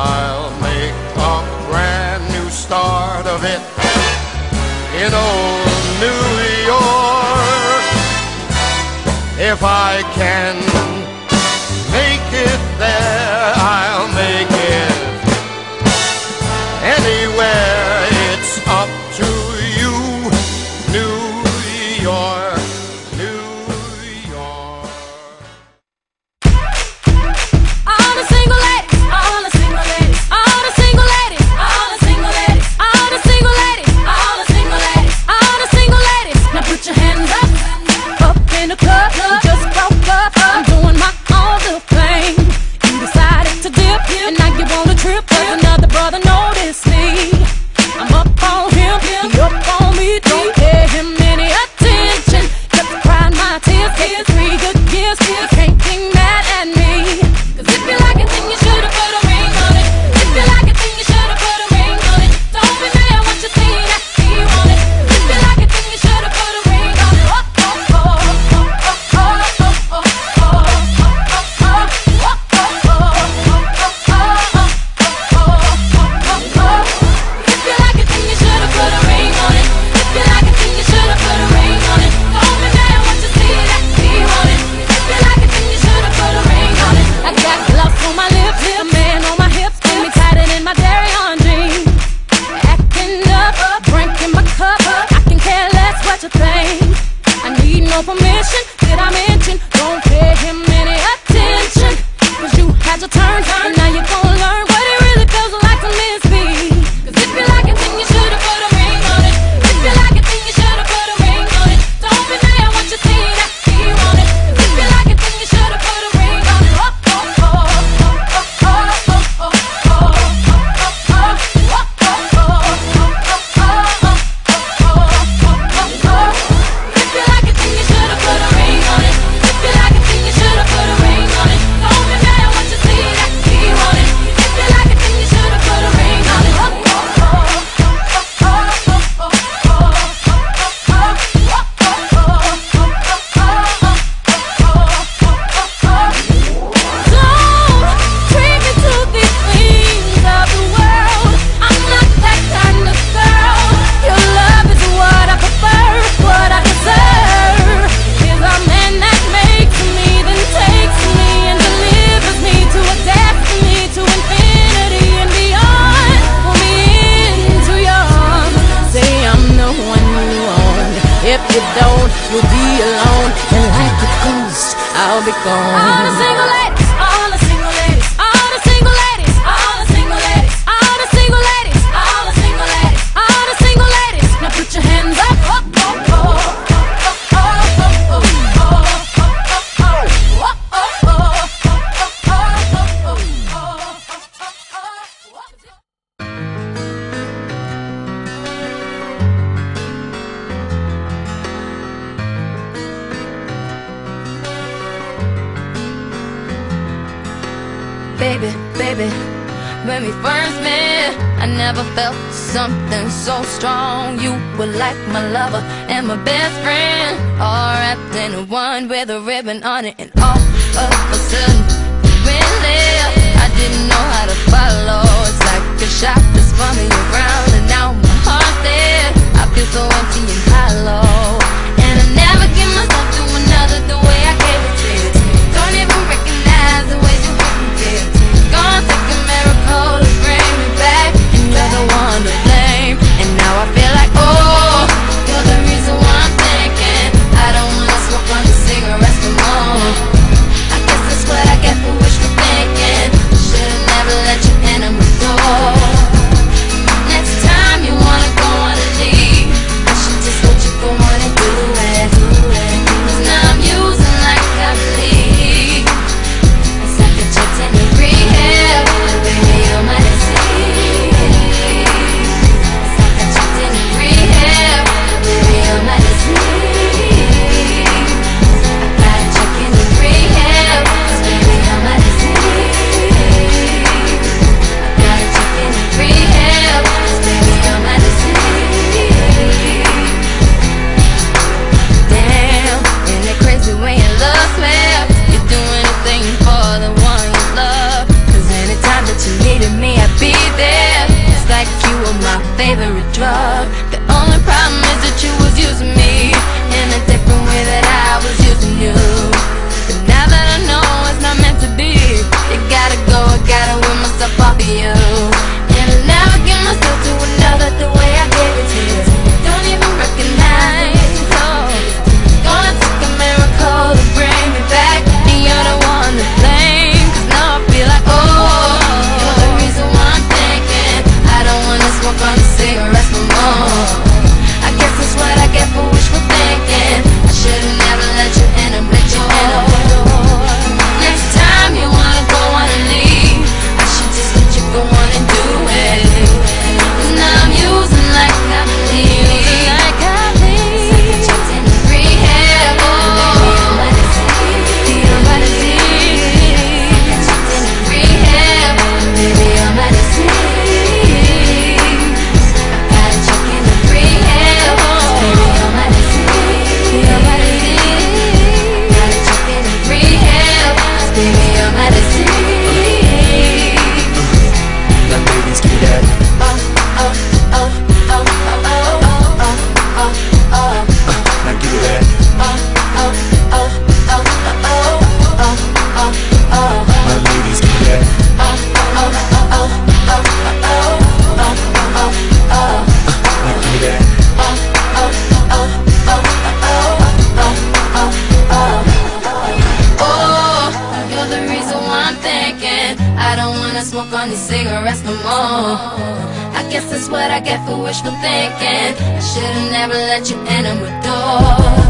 I'll make a brand new start of it in old New York. If I can will be alone, and like a ghost, I'll be gone. baby, baby. When we first met I never felt something so strong. You were like my lover and my best friend. All wrapped into one with a ribbon on it. And all of a sudden you went there. I didn't know how to follow. It's like a shot. Guess that's what I get for wishful thinking. I should've never let you enter my door.